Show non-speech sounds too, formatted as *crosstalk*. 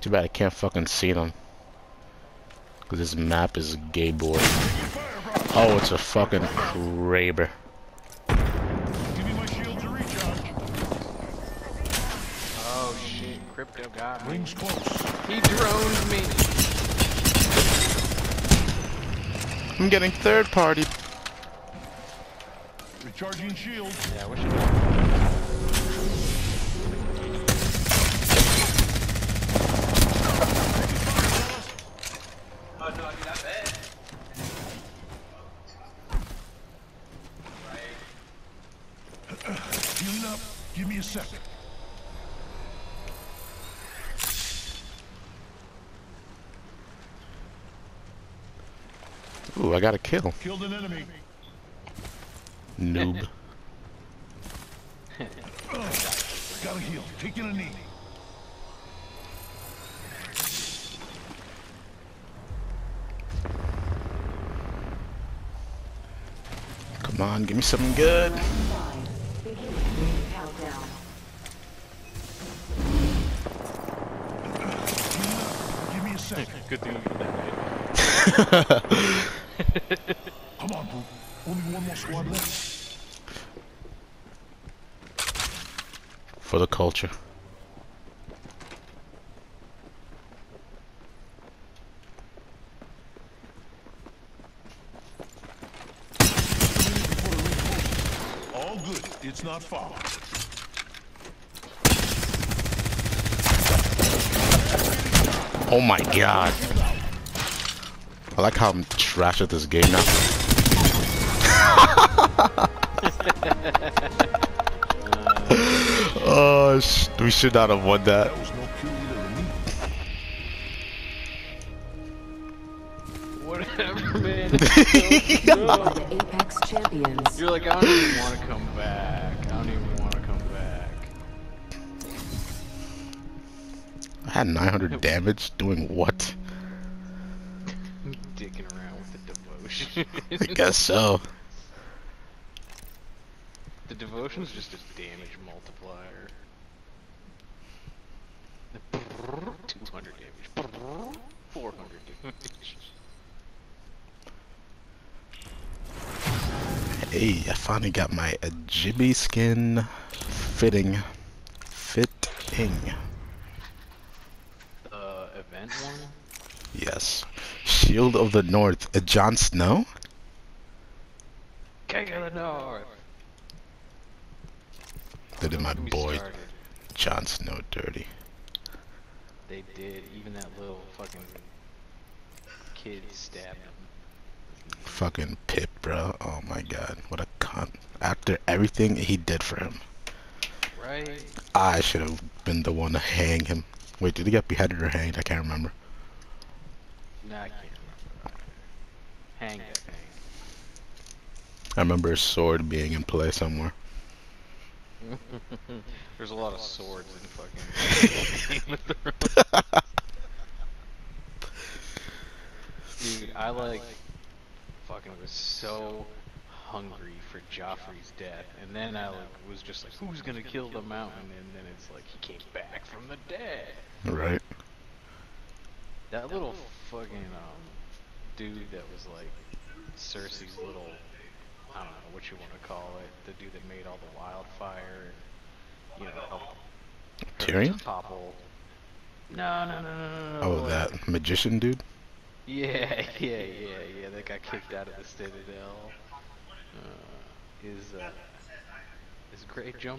Too bad I can't fucking see them. Cause this map is gay boy. Oh, it's a fucking Kraber. Give me my shield to recharge. Oh shit, crypto got me. Rings close. He droned me. I'm getting third party. Recharging shield. Yeah, what should I Healing up. Give me a second. Ooh, I got a kill. Killed an enemy. Noob. *laughs* Gotta heal. Taking a knee. Come on, give me something good. Five. Beginning countdown. Give me a second. *laughs* Good thing you did *laughs* Come on, bro. Only one more squad left. For the culture. All good. It's not far. Oh my god. I like how I'm trash at this game now. *laughs* *laughs* oh, sh we should not have won that. The Apex champions. You're like, I don't even want to come back. I don't even want to come back. I had 900 damage doing what? Dicking around with the devotion. I guess so. The devotion's just a damage multiplier. 200 damage. 400 damage. Hey, I finally got my Ajibi skin fitting. Fitting. The event one? Yes. Shield of the North. Uh, Jon Snow? King of the North! They did my Don't get me boy started. Jon Snow dirty. They did. Even that little fucking kid stabbed him. Fucking Pip, bro. Oh my god. What a cunt. After everything he did for him, Right? I should have been the one to hang him. Wait, did he get beheaded or hanged? I can't remember. Nah, I can't remember. Hang that. I remember his sword being in play somewhere. *laughs* There's a lot of swords in fucking Game of Thrones. *laughs* Dude, I like fucking was so hungry for Joffrey's death, and then I like, was just like, who's gonna kill the mountain? And then it's like he came back from the dead. Right? That little fucking um dude that was like Cersei's little I don't know what you want to call it, the dude that made all the wildfire, you know, helped Tyrion? topple. No, no, no, no, no, no. Oh, like- that magician dude? Yeah, *laughs* yeah, yeah, yeah. That got kicked out of the Citadel. Uh, is uh, his great jump.